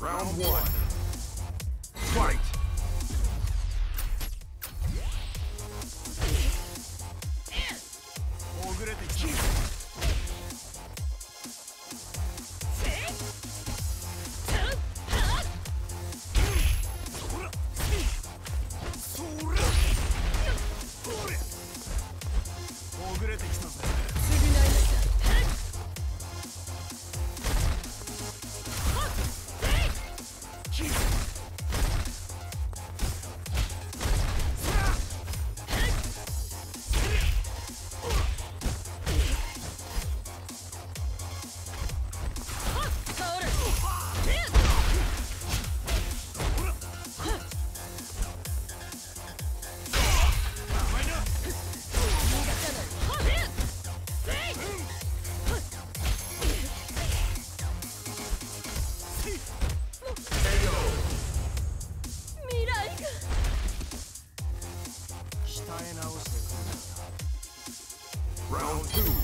Round one. Fight! Round two.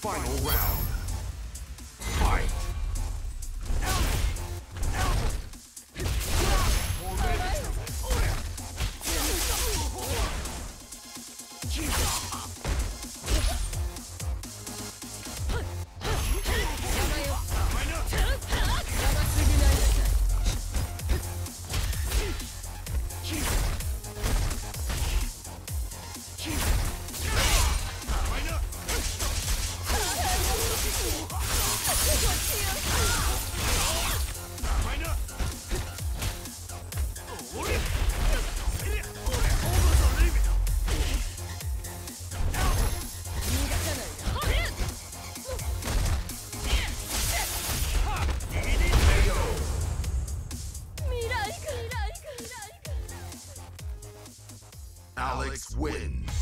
Final round. Alex wins.